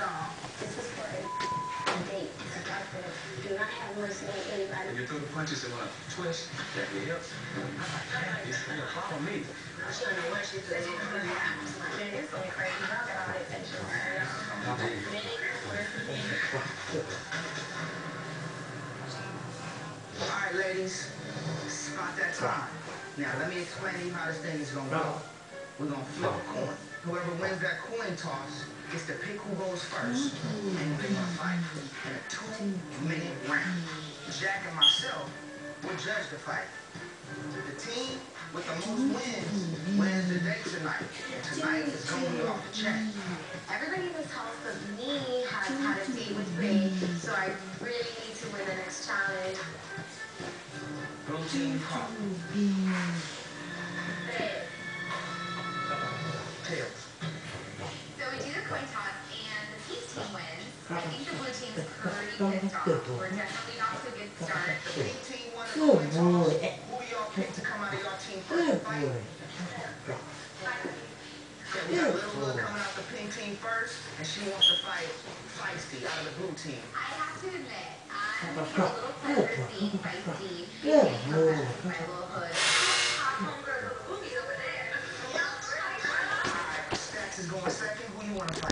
strong. This is for a a date. A doctor. Do not have mercy on When anybody. you throw the punches and want to twist, that will help. It's gonna follow me. She don't know what she's doing. Man, this is crazy. Y'all got all that sexual. All right, ladies, it's about that time. Now, let me explain to you how this thing is gonna go. We're gonna flip a coin. Whoever wins that coin toss gets to pick who goes first. And they're gonna fight in a two-minute round. Jack and myself will judge the fight. The team with the most wins wins the day tonight. And tonight is be off the chain. Everybody in this house but me has had a date with me, so I really need to win the next challenge. Team call. So we do the coin toss, and the team's team wins. I think the blue team's pretty pissed off. We're definitely off to a good start. The pink team won the oh, Good coin toss. boy. Who y'all pick to come out of y'all team first Good to fight? boy. Okay, we got Little Wood coming out the pink team first, and she wants to fight Feisty out of the blue team. I have to admit, I'm a little pleasure seeing Feisty Good getting boy. her my little hood. Number second, who you wanna fight?